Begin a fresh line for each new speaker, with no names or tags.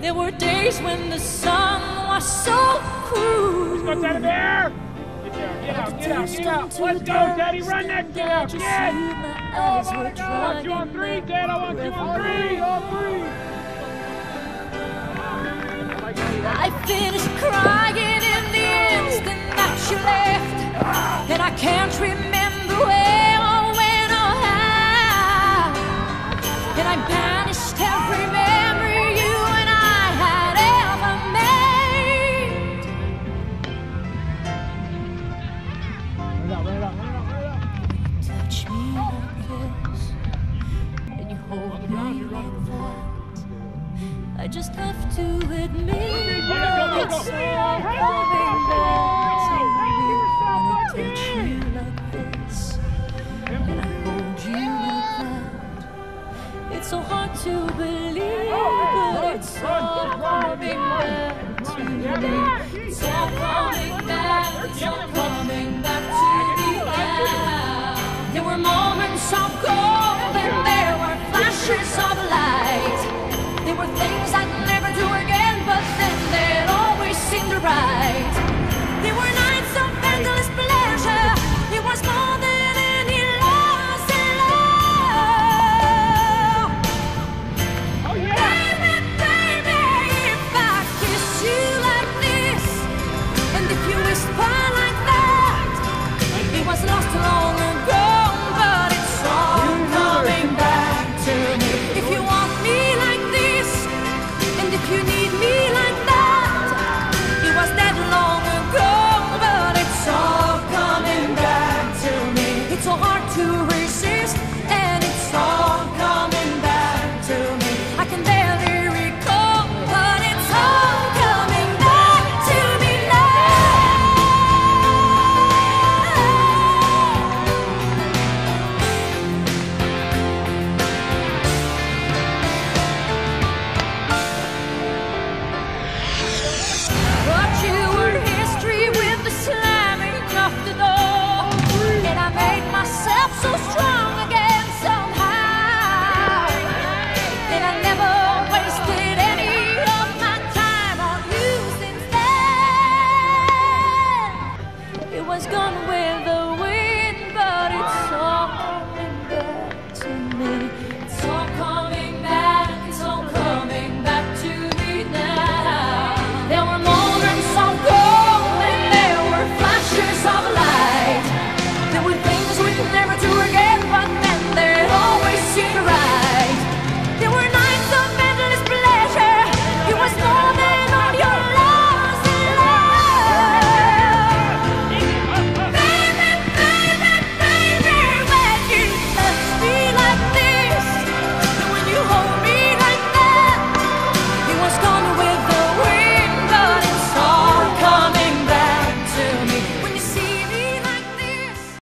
There were days when the sun was so cruel.
Let's go, Teddy Bear! Get out, get out, get out, get out. Let's go, Teddy, run that get! Oh my God, I want you on three, Ted, I want you on three, on three!
I finished
it out, run it out, run it out, run it out.
Touch me like this, and you hold me like that. I just have to admit it's
go.
all coming back to me. When I touch you like this, and I hold you like that. It's so hard to believe, but it's all coming back to me. It's all coming back, it's all coming There were moments of gold and there were flashes of light. There were things I'd never do again, but then they'd always seem right. There were nights of endless pleasure. It was more than any loss in love.
Oh yeah!
Baby, baby, if I kiss you like this, and if you whisper